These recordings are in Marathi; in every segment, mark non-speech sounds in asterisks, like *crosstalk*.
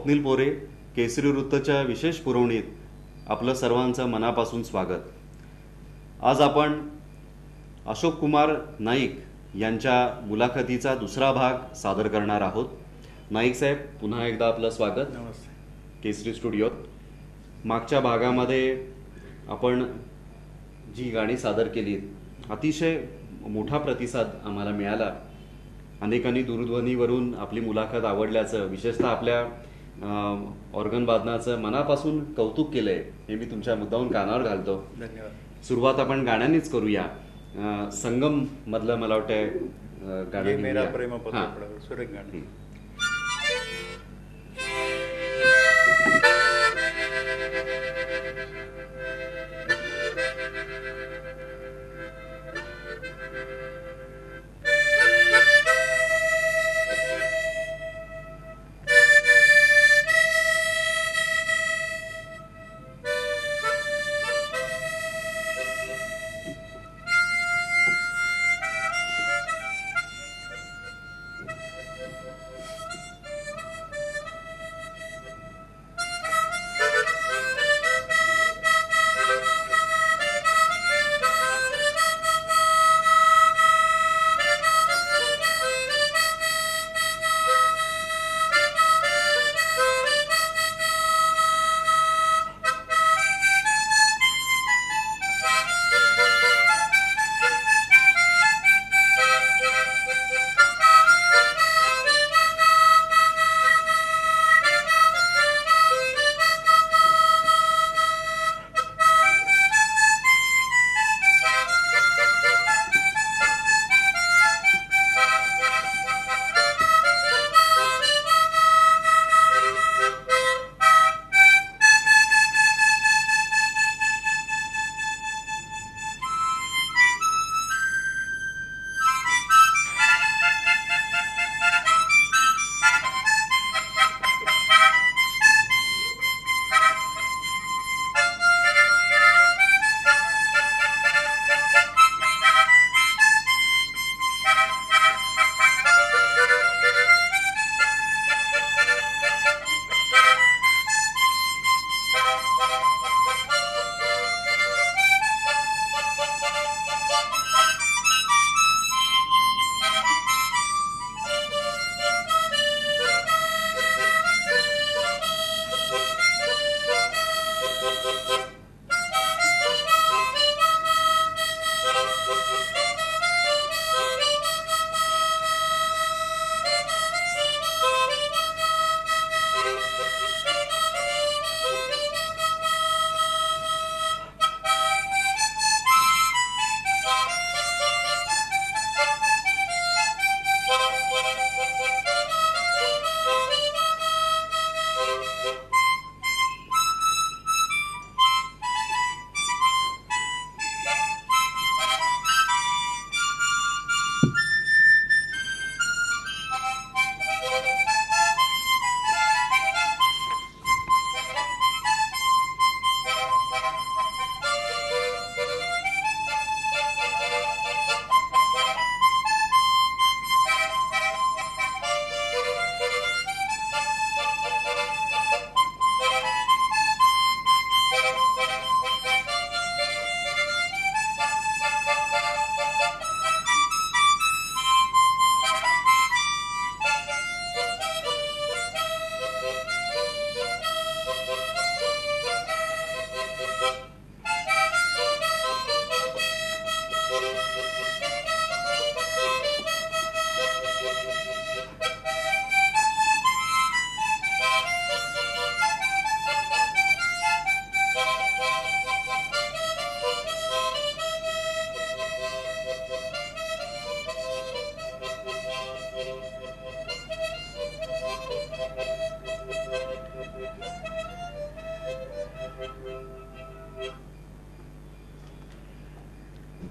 स्वप्नील पोरे केसरी वृत्तच्या विशेष पुरवणीत आपलं सर्वांचं मनापासून स्वागत. आज आपण अशोक कुमार नाईक यांच्या मुलाखतीचा दुसरा भाग सादर करणार आहोत. नाईक साहेब पुन्हा एकदा आपलं स्वागत. नमस्ते. केसरी स्टुडिओत. मागच्या भागामध्ये आपण जी गाणी सादर केलीत अतिशय मोठा प्रतिसाद आम्हाला मिळाला. अनेकांनी दूरध्वनीवरून आपली मुलाखत आवडल्याचं विशेषतः आपल्या ऑर्गन वादनाचं मनापासून कौतुक केलंय हे मी तुमच्या मुद्दाहून कानावर घालतो. धन्यवाद. सुरुवात आपण गाण्यानेच करूया. संगम मधलं मला वाटतंय अं, गाणं मेरा. प्रेम. पत्र सुरेख गाणं.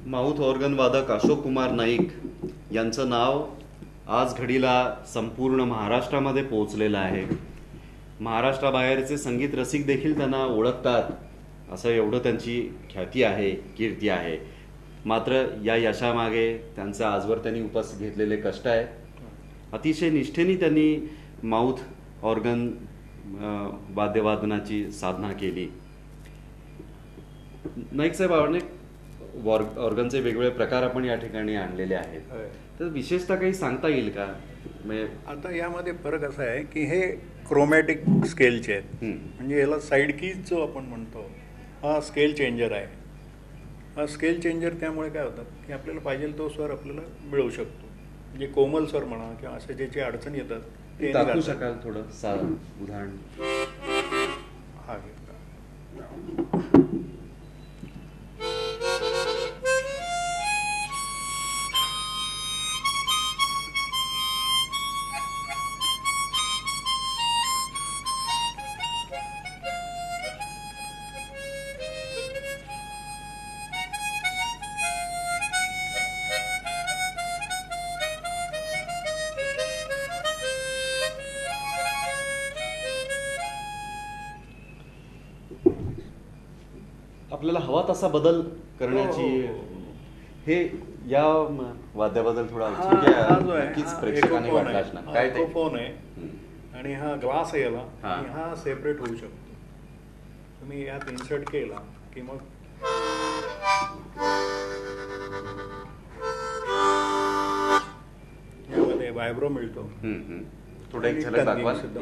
माऊथ ऑर्गन वादक अशोक कुमार नाईक यांचं नाव आज घडीला संपूर्ण महाराष्ट्रामध्ये पोहोचलेलं आहे. महाराष्ट्राबाहेरचे संगीत रसिक देखील त्यांना ओळखतात असं एवढं त्यांची ख्याती आहे कीर्ती आहे. मात्र या यशामागे त्यांचं आजवर त्यांनी उपस घेतलेले कष्ट आहे. अतिशय निष्ठेने त्यांनी माऊथ ऑर्गन वाद्यवादनाची साधना केली. नाईक साहेब अनेक वॉर- ऑर्गनचे वेगवेगळे प्रकार आपण या ठिकाणी आणलेले आहेत. तर विशेषतः काही सांगता येईल का म्हणजे आता यामध्ये फरक असा आहे की हे क्रोमॅटिक स्केलचे आहेत. म्हणजे याला साईड कीज जो आपण म्हणतो हा स्केल चेंजर आहे हा स्केल चेंजर त्यामुळे काय होतं की आपल्याला पाहिजे तो स्वर आपल्याला मिळवू शकतो म्हणजे कोमल स्वर म्हणा किंवा असे ज्याची अडचणी येतात ते दाखवू. शकाल थोडं सा उदाहरण हवा तसा बदल करण्याची हो, हो, हो. हे या वाद्याबद्दल थोडा प्रेक्षकांनी वाटला. असणार काय ते echophone आहे. आणि हा ग्लास आहे याला हा. सेपरेट होऊ शकतो तुम्ही यात इन्सर्ट केला की मग यामध्ये वायब्रो मिळतो. थोडं एक झलक दाखवा सुद्धा.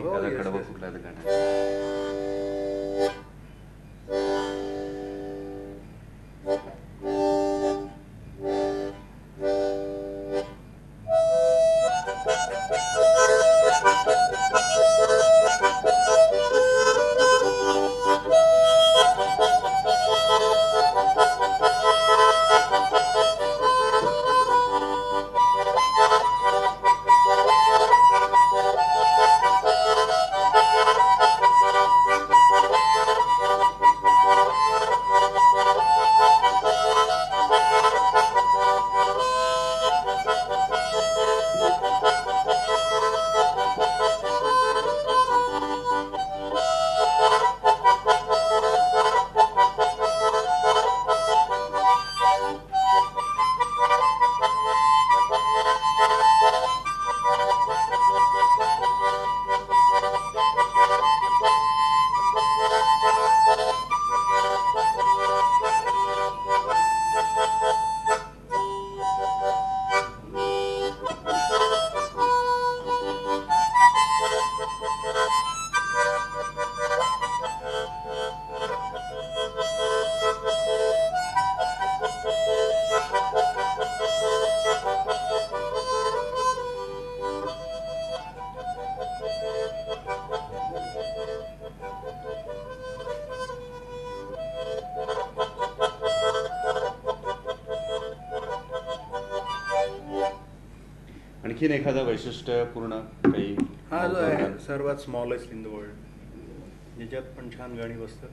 आणखीन एखादं वैशिष्ट्यपूर्ण काही हा जो आहे? सर्वात स्मॉलेस्ट इन द वर्ल्ड ज्याच्यात पण छान गाणी बसतात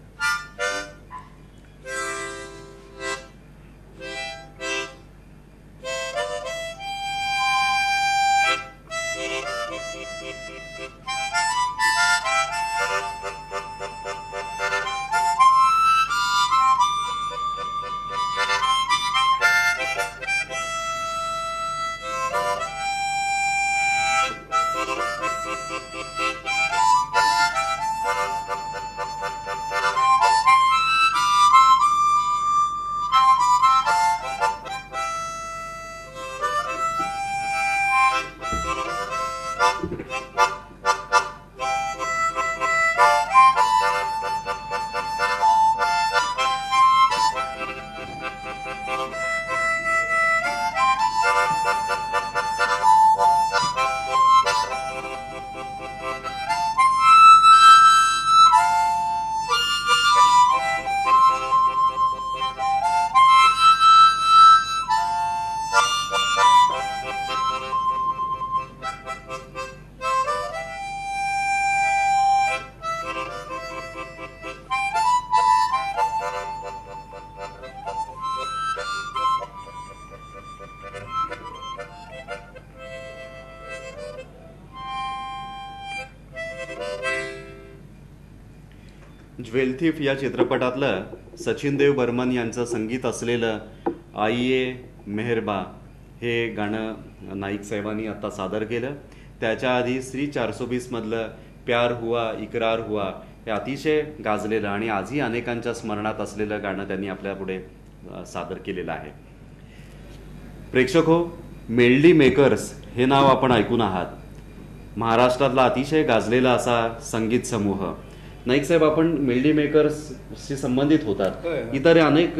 ज्वेलथीफ या चित्रपटातलं सचिन देव बर्मन यांचं संगीत असलेलं आईये मेहरबा हे गाणं नाईक साहेबांनी आता सादर केलं. त्याच्या आधी श्री चारसो बीसमधलं प्यार हुआ इकरार हुआ हे अतिशय गाजलेलं आणि आजही अनेकांच्या स्मरणात असलेलं गाणं त्यांनी आपल्या पुढे सादर केलेलं आहे. प्रेक्षक हो मेल्डी मेकर्स हे नाव आपण ऐकून आहात. महाराष्ट्रातला अतिशय गाजलेला असा संगीत समूह. नाईक साहेब आपण मेलडी मेकर्सशी संबंधित होतात. इतर अनेक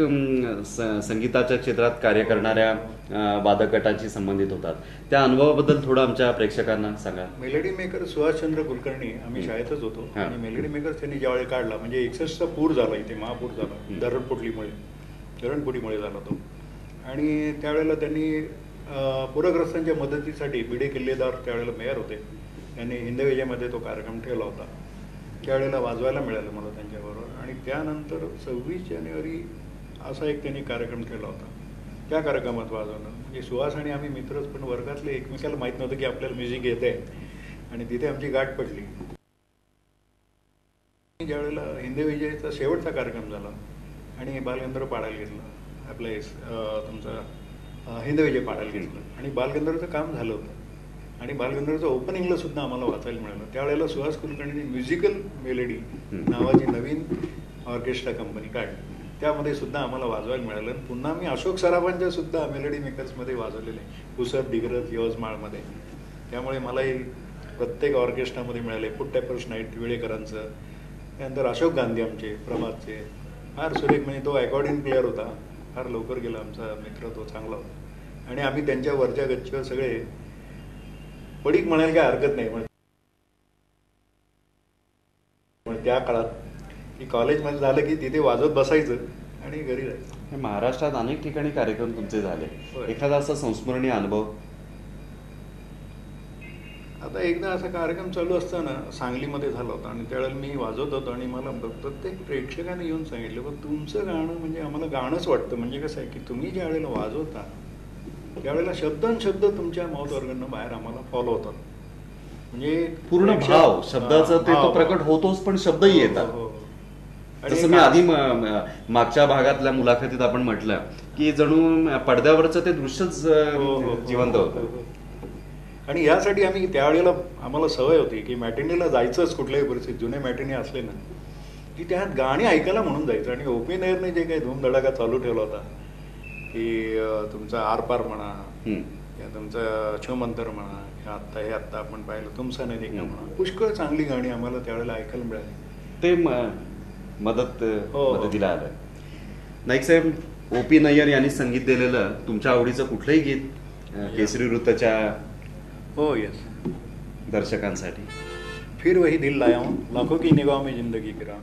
संगीताच्या क्षेत्रात कार्य करणाऱ्या अ, वादक गटांशी संबंधित होतात. त्या अनुभवाबद्दल थोडं आमच्या प्रेक्षकांना सांगा. मेलडी मेकर सुभाषचंद्र कुलकर्णी आम्ही शाळेतच होतो. आणि मेलडी मेकर त्यांनी ज्यावेळी काढला म्हणजे एकसष्टचा पूर झाला इथे महापूर झाला. धरणफुटलीमुळे धरणफुटीमुळे झाला तो. आणि त्यावेळेला त्यांनी पूरग्रस्तांच्या मदतीसाठी बिडे किल्लेदार त्यावेळेला मेयर होते. त्यांनी हिंदविजयमध्ये तो कार्यक्रम ठेवला होता. त्यावेळेला वाजवायला मिळालं मला त्यांच्याबरोबर. आणि त्यानंतर सव्वीस जानेवारी असा एक त्यांनी कार्यक्रम केला होता. त्या कार्यक्रमात वाजवणं म्हणजे सुहास आणि आम्ही मित्रच पण वर्गातले एकमेकाला माहीत नव्हतं की आपल्याला म्युझिक येत आहे. आणि तिथे आमची गाठ पडली. ज्यावेळेला हिंदी विजयचा शेवटचा कार्यक्रम झाला आणि बालगंधर्व पाडायला घेतलं आपलं तुमचं हिंद विजय पाडायला घेतलं. आणि बालगंधर्वचं काम झालं होतं. आणि बालगंधर्वचं ओपनिंगला सुद्धा आम्हाला वाचायला मिळालं. त्यावेळेला सुहास कुलकर्णीने म्युझिकल मेलेडी. नावाची नवीन ऑर्केस्ट्रा कंपनी काढली. त्यामध्ये सुद्धा आम्हाला वाजवायला मिळालं. आणि पुन्हा मी अशोक सराफांच्या सुद्धा मेलडी मेकर्समध्ये वाजवलेले पुसद दिग्रज यवतमाळमध्ये त्यामुळे मलाही प्रत्येक ऑर्केस्ट्रामध्ये मिळाले. पुट्टॅपर्स नाईट वेळेकरांचं त्यानंतर अशोक गांधी आमचे प्रभातचे. फार सुरेख म्हणजे तो अकॉर्डिंग प्लेअर होता. फार लवकर गेला आमचा मित्र तो चांगला होता. आणि आम्ही त्यांच्या वरच्या गच्चीवर सगळे पडीक म्हणायला काय हरकत नाही म्हणजे पण त्या काळात की कॉलेजमध्ये झालं की तिथे वाजवत बसायचं आणि घरी जायचं हे महाराष्ट्रात अनेक ठिकाणी कार्यक्रम तुमचे झाले. एखादा असा संस्मरणीय अनुभव? आता एकदा असा कार्यक्रम चालू असताना सांगलीमध्ये झाला होता आणि त्यावेळेला मी वाजवत होतो आणि मला प्रत्येक प्रेक्षकाने येऊन सांगितलं पण तुमचं गाणं म्हणजे आम्हाला गाणंच वाटतं. म्हणजे कसं आहे की तुम्ही ज्या वेळेला वाजवता त्यावेळेला शब्दन शब्द तुमच्या माउथ ऑर्गननं बाहेर आम्हाला फॉलो होतात म्हणजे पूर्ण भाव शब्दाचा ते हा, तो. प्रकट होतोच पण शब्दही हो, येतात हो, हो. आणि जसं मी आधी मागच्या भागातल्या मुलाखतीत आपण म्हटलं की जणू पडद्यावरचं ते दृश्यच हो, हो, हो, जिवंत हो, होतं हो. आणि यासाठी आम्ही त्यावेळेला आम्हाला सवय होती की मॅटिनीला जायचंच कुठल्याही परिस्थितीत जुने मॅटिनी असले ना की त्यात गाणी ऐकायला म्हणून जायचं आणि ओपी जे काही धूमधडाका चालू ठेवला होता की तुमचा आरपार म्हणा. या तुमचं छमंतर म्हणा हे आत्ता हे आत्ता आपण पाहिलं तुमचा हम्म. म्हणा. पुष्कळ चांगली गाणी आम्हाला त्यावेळेला ऐकायला मिळाली. ते मदत हो. मदतीला आलं. नाईक साहेब ओ पी नय्यर यांनी संगीत दिलेलं तुमच्या आवडीचं कुठलंही गीत केसरी वृत्तच्या हो येस दर्शकांसाठी. फिर वही दिल लाया हूं लाखों की निगाह में जिंदगी गिरा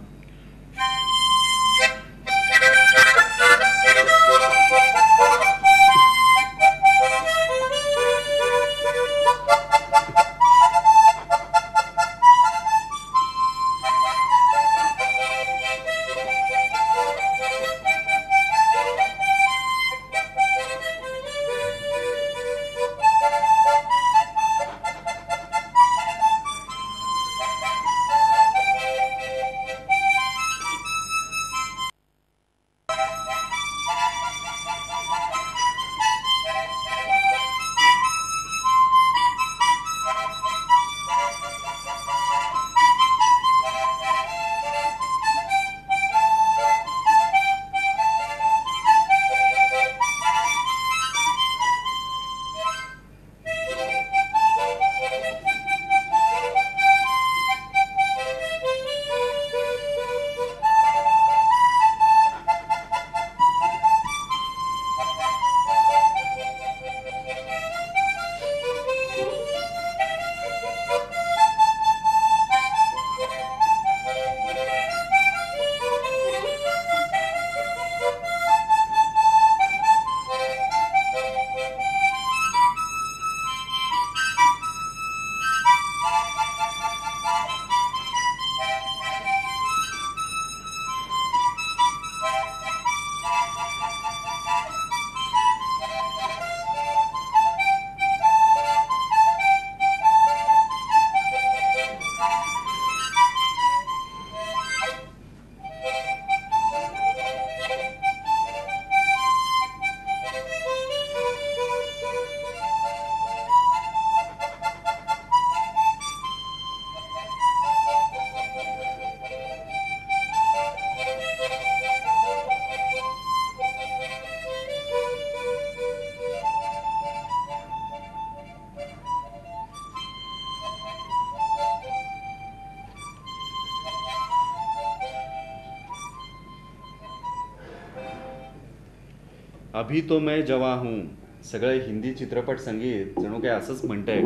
अभी तो मैं जवा हूँ. सगळं हिंदी चित्रपट संगीत जणू काय असंच म्हणतंय.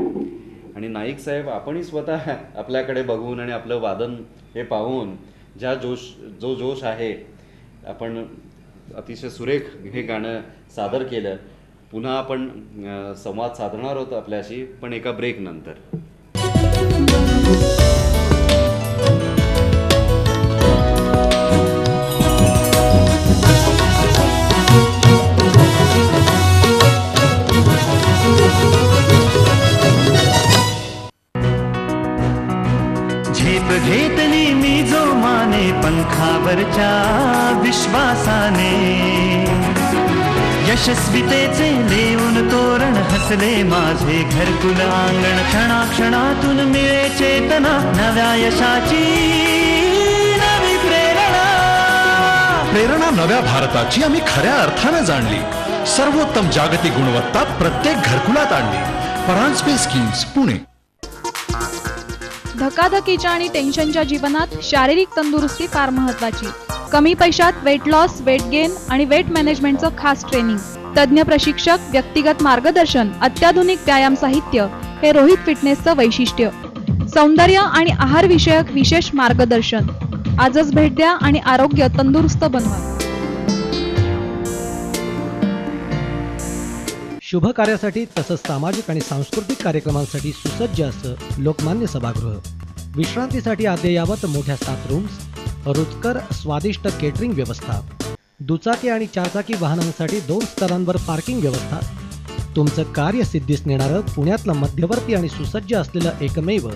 आणि नाईक साहेब आपणही स्वतः आपल्याकडे बघून आणि आपलं वादन हे पाहून ज्या जोश जो जोश आहे आपण अतिशय सुरेख हे गाणं सादर केलं. पुन्हा आपण संवाद साधणार होतो आपल्याशी पण एका ब्रेक वरच्या विश्वासाने. यशस्वीतेचे देऊन तोरण हसले माझे घरकुल अंगण क्षणाक्षणातून मिळे चेतना नव्या यशाची नवी प्रेरणा. प्रेरणा नव्या भारताची आम्ही खऱ्या अर्थानं जाणली. सर्वोत्तम जागतिक गुणवत्ता प्रत्येक घरकुलात आणली. परांजपे स्कीम्स पुणे. धकाधकीच्या आणि टेन्शनच्या जीवनात शारीरिक तंदुरुस्ती फार महत्वाची. कमी पैशात वेट लॉस वेट गेन आणि वेट मॅनेजमेंटचं खास ट्रेनिंग तज्ज्ञ प्रशिक्षक व्यक्तिगत मार्गदर्शन अत्याधुनिक व्यायाम साहित्य हे रोहित फिटनेसचं वैशिष्ट्य. सौंदर्य आणि आहार विषयक विशेष मार्गदर्शन. आजच भेट द्या आणि आरोग्य तंदुरुस्त बनवा. शुभ कार्यासाठी तसंच सामाजिक आणि सांस्कृतिक कार्यक्रमांसाठी सुसज्ज असं लोकमान्य सभागृह. विश्रांतीसाठी अद्ययावत मोठ्या सात रूम्स रुचकर स्वादिष्ट केटरिंग व्यवस्था. दुचाकी आणि चारचाकी वाहनांसाठी दोन स्तरांवर पार्किंग व्यवस्था. तुमचं कार्य सिद्धीस नेणारं पुण्यातलं मध्यवर्ती आणि सुसज्ज असलेलं एकमेव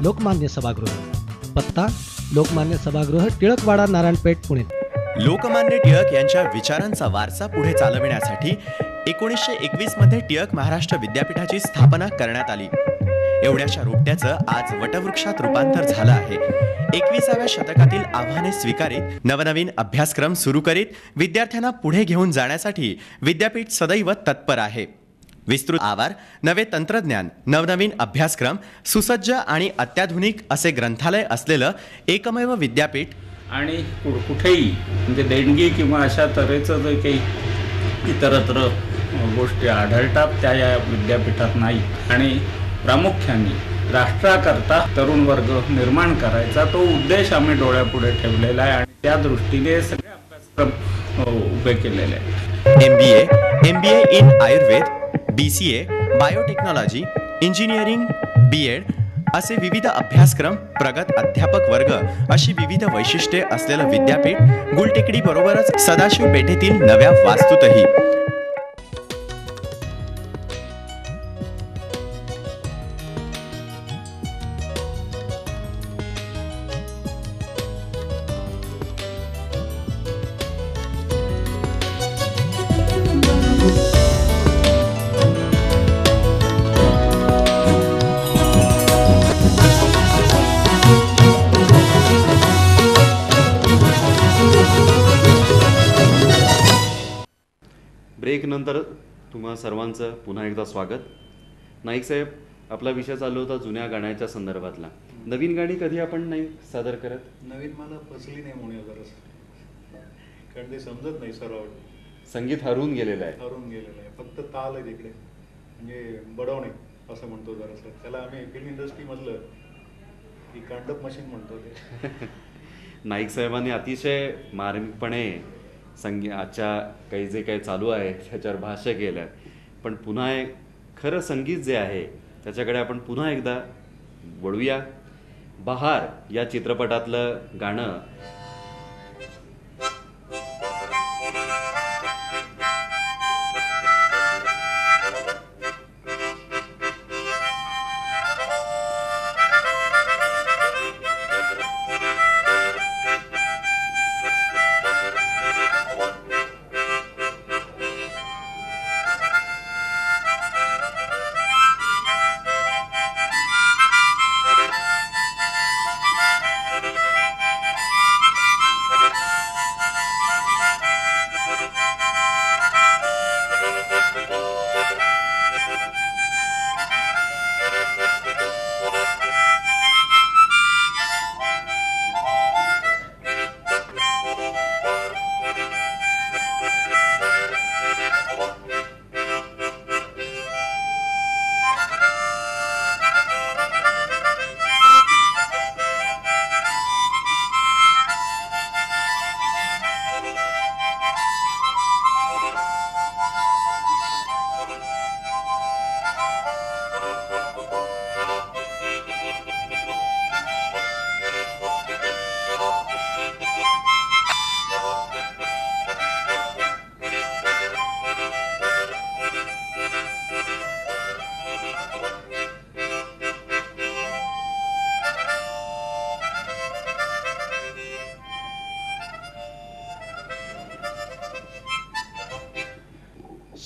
लोकमान्य सभागृह. पत्ता लोकमान्य सभागृह टिळकवाडा नारायणपेठ पुणे. लोकमान्य टिळक यांच्या विचारांचा वारसा पुढे चालविण्यासाठी एकोणीसशे एकवीसमध्ये टिळक महाराष्ट्र विद्यापीठाची स्थापना करण्यात आली. एवढ्याशा रोपट्याचं आज वटवृक्षात रूपांतर झालं आहे. एकविसाव्या शतकातील आव्हाने स्वीकारित नवनवीन अभ्यासक्रम सुरू करीत विद्यार्थ्यांना पुढे घेऊन जाण्यासाठी विद्यापीठ सदैव तत्पर आहे. विस्तृत आवार नवे तंत्रज्ञान नवनवीन अभ्यासक्रम सुसज्ज आणि अत्याधुनिक असे ग्रंथालय असलेलं एकमेव विद्यापीठ आणि कुठेही म्हणजे देणगी किंवा अशा तऱ्हेचं जे काही इतरत्र गोष्टी आढळतात त्या या विद्यापीठात नाही. आणि प्रामुख्याने राष्ट्राकरता तरुण वर्ग निर्माण करायचा तो उद्देश आम्ही डोळ्यापुढे ठेवलेला आहे आणि त्या दृष्टीने सगळे अभ्यासक्रम उभे केलेले आहेत. M B A M B A in Ayurveda B C A biotechnology engineering B Ed असे विविध अभ्यासक्रम प्रगत अध्यापक वर्ग अशी विविध वैशिष्ट्ये असलेलं विद्यापीठ गुलटेकडी बरोबरच सदाशिव पेठेतील नव्या वास्तूतही. सर्वांचं पुन्हा एकदा स्वागत. नाईक साहेब आपला विषय चालू होता जुन्या गाण्याच्या संदर्भातला. नवीन गाणी कधी आपण नाही सादर करत? नवीन मला फसली नाही म्हणूया जरास कारण ते समजत नाही सराव. संगीत हरवून गेलेलं आहे. हरून गेलेलं आहे. फक्त ताल आहे तिकडे. म्हणजे बडवणे असं म्हणतो जरासं. त्याला आम्ही फिल्म इंडस्ट्रीमधलं की कांडप मशीन म्हणतो ते. *laughs* नाईक साहेबांनी अतिशय मार्मिकपणे संगी आजच्या काही जे काही चालू आहे त्याच्यावर भाष्य केलं पण पुन्हा एक खरं संगीत जे आहे त्याच्याकडे आपण पुन्हा एकदा वळूया. बहार या चित्रपटातलं गाणं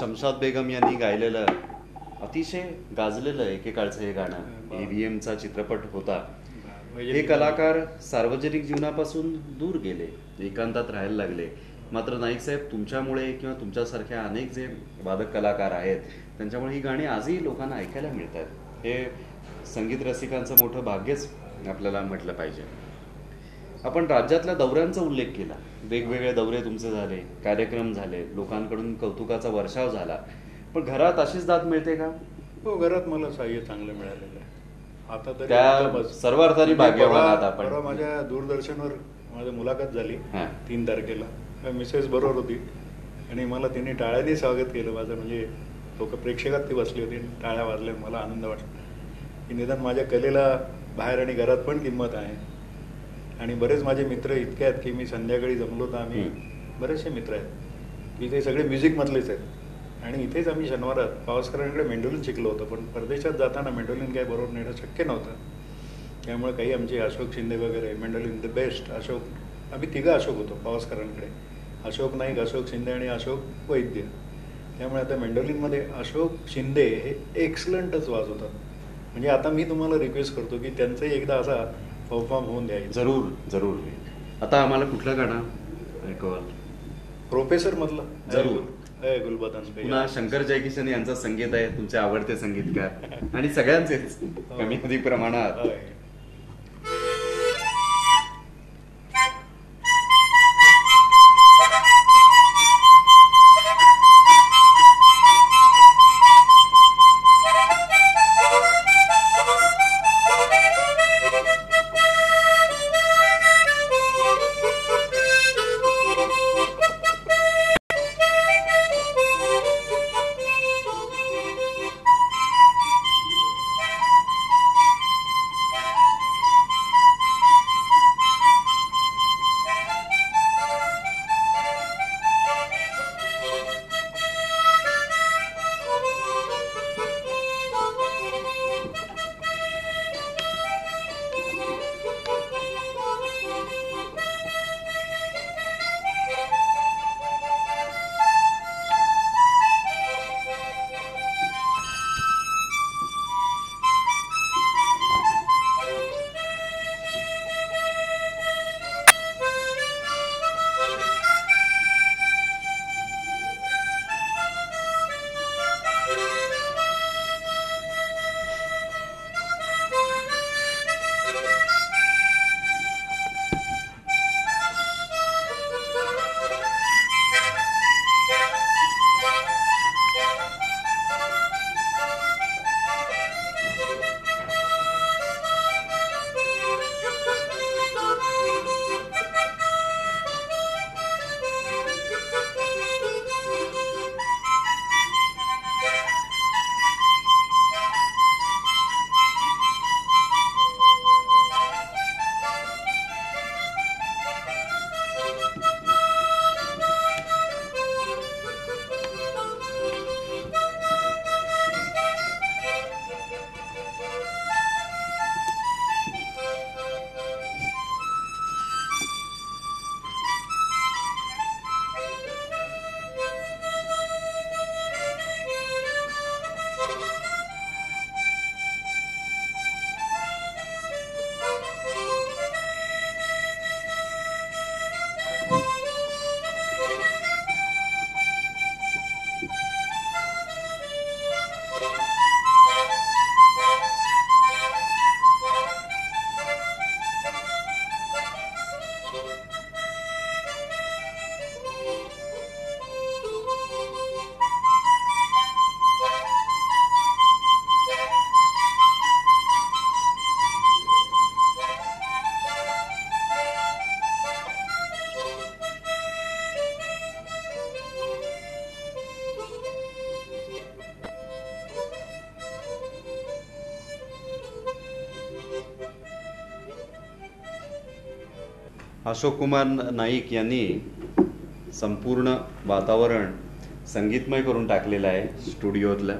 शमशाद बेगम यांनी गायलेलं अतिशय गाजलेलं एकेकाळचं हे गाणं एव्हीएमचा चित्रपट होता. हे कलाकार सार्वजनिक जीवनापासून दूर गेले एकांतात राहायला लागले. मात्र नाईक साहेब तुमच्यामुळे किंवा तुमच्यासारख्या अनेक जे वादक कलाकार आहेत त्यांच्यामुळे ही गाणी आजही लोकांना ऐकायला मिळतात. हे संगीत रसिकांचं मोठं भाग्यच आपल्याला म्हटलं पाहिजे. आपण राज्यातल्या दौऱ्यांचा उल्लेख केला. वेगवेगळे दौरे तुमचे झाले कार्यक्रम झाले लोकांकडून कौतुकाचा वर्षाव झाला पण घरात अशीच दाद मिळते का हो घरात मला सहाय्य चांगलं मिळालेलं आहे आता तरी त्या. सर्व अर्थाने आपण. परवा माझ्या दूरदर्शनवर माझी मुलाखत झाली. तीन तारखेला मिसेस बरोबर होती आणि मला तिने टाळ्याने स्वागत केलं माझं म्हणजे लोक प्रेक्षकात ती बसली होती टाळ्या वाजल्या मला आनंद वाटला की निदान माझ्या कलेला बाहेर आणि घरात पण किंमत आहे आणि बरेच माझे मित्र इतके आहेत की मी संध्याकाळी जमलो तर आम्ही बरेचसे मित्र आहेत. की ते सगळे म्युझिकमधलेच आहेत. आणि इथेच आम्ही शनिवारात पावसकरांकडे मेंडोलिन शिकलो होतो पण परदेशात जाताना मेंडोलिन काय बरोबर नेणं शक्य नव्हतं. त्यामुळे काही आमचे अशोक शिंदे वगैरे मेंडोलिन द बेस्ट अशोक आम्ही तिघं अशोक होतो पावसकरांकडे. अशोक नाईक अशोक शिंदे आणि अशोक वैद्य. त्यामुळे आता मेंडोलिनमध्ये अशोक शिंदे हे एक्सलंटच वाजवतात म्हणजे आता मी तुम्हाला रिक्वेस्ट करतो की त्यांचाही एकदा असा परफॉर्म होऊन द्यायचा. जरूर जरूर. आता आम्हाला कुठलं गाणं ऐकवाल प्रोफेसर मधलं. जरूर. पुन्हा शंकर जयकिशन यांचं संगीत आहे तुमचे आवडते संगीतकार. आणि सगळ्यांचेच. कमी अधिक प्रमाणात. अशोक कुमार नाईक यांनी संपूर्ण वातावरण संगीतमय करून टाकलेलं आहे स्टुडिओतलं.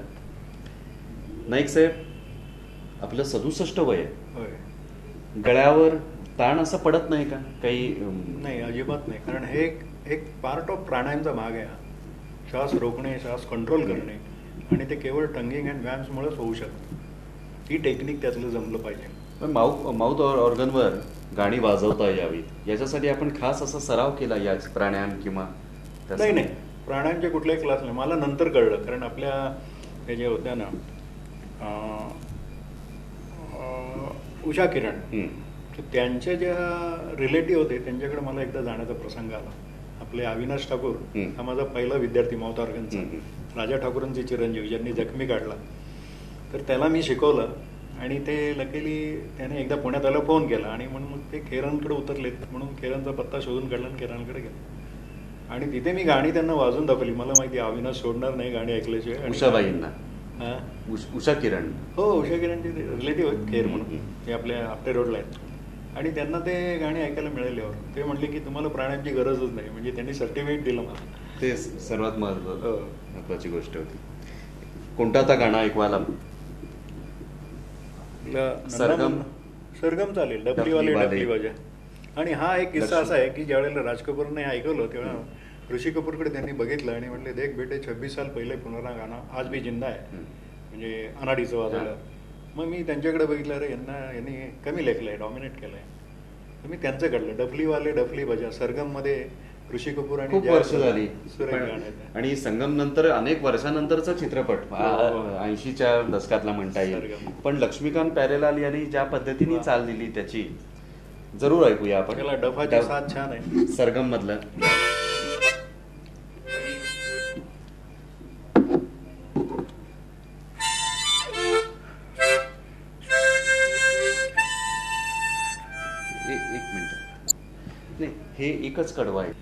नाईक साहेब आपलं सदुसष्ट वय आहे. गळ्यावर ताण असं पडत नाही का? काही नाही अजिबात नाही. कारण हे एक एक पार्ट ऑफ प्राणायामचा भाग आहे श्वास रोखणे श्वास कंट्रोल करणे. आणि ते केवळ टंगिंग अँड व्याम्समुळेच होऊ शकतं. ही टेक्निक त्यातलं जमलं पाहिजे. माऊ माउथ ऑर्गनवर गाणी वाजवता यावीत याच्यासाठी आपण खास असा सराव केला या प्राणायाम किंवा? नाही नाही प्राणांचे कुठल्याही क्लास नाही मला नंतर कळलं कारण आपल्या हे जे होत्या ना उषा किरण. तर त्यांच्या ज्या रिलेटिव्ह होते त्यांच्याकडे मला एकदा जाण्याचा प्रसंग आला आपले अविनाश ठाकूर. हा माझा पहिला विद्यार्थी माउथ ऑर्गनचा. राजा ठाकूरांचे चिरंजीव ज्यांनी जखमी काढला तर त्याला मी शिकवलं आणि ते लकीली त्याने एकदा पुण्यात आला फोन केला आणि म्हणून मग ते खेरांकडे उतरलेत. म्हणून खेरांचा पत्ता शोधून काढला आणि खेरांकडे गेला. आणि तिथे मी गाणी त्यांना वाजून दाखवली. मला माहिती अविनाश सोडणार नाही गाणी ऐकल्याशिवाय. उषाबाईंना? हा. उष- किरण. हो उषा किरणचे रिलेटिव्ह आहेत खेर म्हणून. ते आपल्या आपटे रोडला आहेत. आणि त्यांना ते गाणी ऐकायला मिळाल्यावर ते म्हणले की तुम्हाला प्राण्यांची गरजच नाही. म्हणजे त्यांनी सर्टिफिकेट दिलं मला. ते सर्वात हो. महत्वाची गोष्ट होती. कोणता आता गाणं ऐकवायला सरगम? सरगम चालेल डबलीवाले डबलीवाले. डबली वाजा आणि हा एक किस्सा. असा आहे की ज्यावेळेला राज कपूरने ऐकवलं तेव्हा ऋषी कपूरकडे त्यांनी बघितलं आणि म्हणले देख बेटे छब्बीस साल पहिले पुनरा गाणं आज भी जिंदा आहे. म्हणजे अनाडीचं वाजवलं मग मी त्यांच्याकडे बघितलं अरे यांना यांनी कमी लेखलंय डॉमिनेट केलंय तर मी त्यांचं काढलं डफलीवाले डफली बजा सरगममध्ये ऋषी कपूर आणि खूप वर्ष झाली. आणि संगम नंतर अनेक वर्षानंतरचा चित्रपट. हो. ऐंशीच्या दशकातला म्हणता येईल. पण लक्ष्मीकांत प्यारेलाल यांनी ज्या पद्धतीने चाल दिली त्याची जरूर ऐकूया आपण. साथ छान आहे. सरगम मधलं एक एक मिनिट. नाही हे एकच कडवं आहे.